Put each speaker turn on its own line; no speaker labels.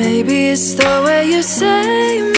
Maybe it's the way you say